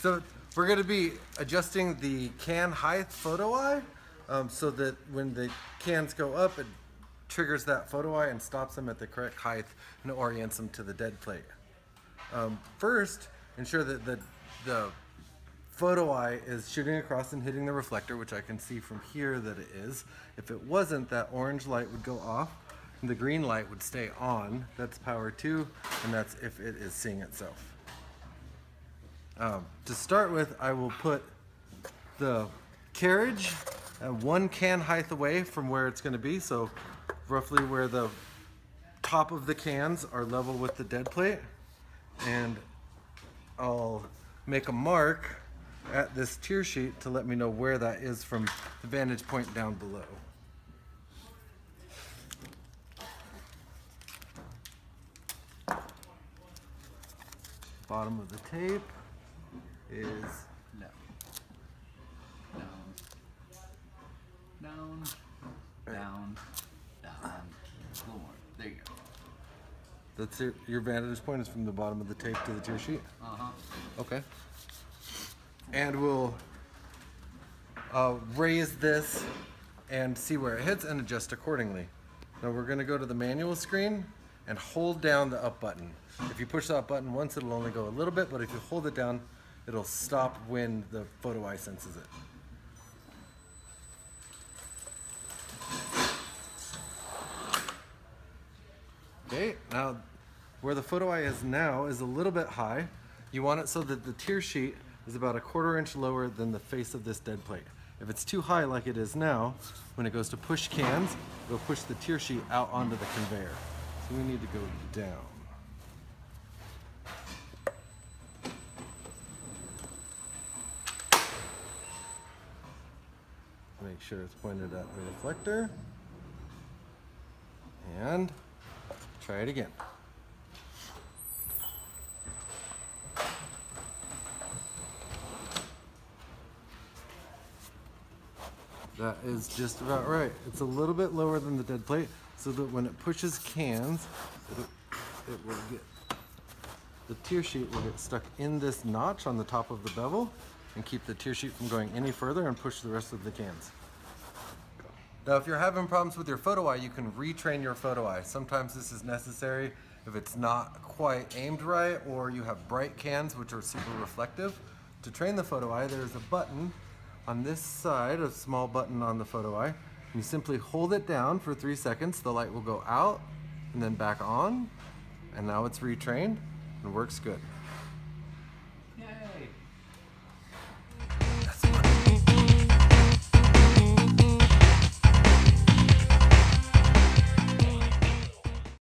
So we're going to be adjusting the can height photo eye um, so that when the cans go up, it triggers that photo eye and stops them at the correct height and orients them to the dead plate. Um, first, ensure that the, the photo eye is shooting across and hitting the reflector, which I can see from here that it is. If it wasn't, that orange light would go off and the green light would stay on. That's power two, and that's if it is seeing itself. Um, to start with, I will put the carriage at one can height away from where it's going to be, so roughly where the top of the cans are level with the dead plate. And I'll make a mark at this tier sheet to let me know where that is from the vantage point down below. Bottom of the tape is No. Down. Down. Down. Down. Floor. There you go. that's your, your vantage point is from the bottom of the tape to the tier sheet. Uh-huh. Okay. And we'll uh, raise this and see where it hits and adjust accordingly. Now we're gonna go to the manual screen and hold down the up button. If you push the up button once, it'll only go a little bit, but if you hold it down, it'll stop when the photo eye senses it. Okay, now where the photo eye is now is a little bit high. You want it so that the tier sheet is about a quarter inch lower than the face of this dead plate. If it's too high like it is now, when it goes to push cans, it'll push the tier sheet out onto the conveyor. So we need to go down. Make sure it's pointed at the reflector. And try it again. That is just about right. It's a little bit lower than the dead plate, so that when it pushes cans, it, will get, the tier sheet will get stuck in this notch on the top of the bevel and keep the tier sheet from going any further and push the rest of the cans. Now, if you're having problems with your photo eye, you can retrain your photo eye. Sometimes this is necessary if it's not quite aimed right or you have bright cans which are super reflective. To train the photo eye, there's a button on this side, a small button on the photo eye. You simply hold it down for three seconds, the light will go out and then back on, and now it's retrained and works good.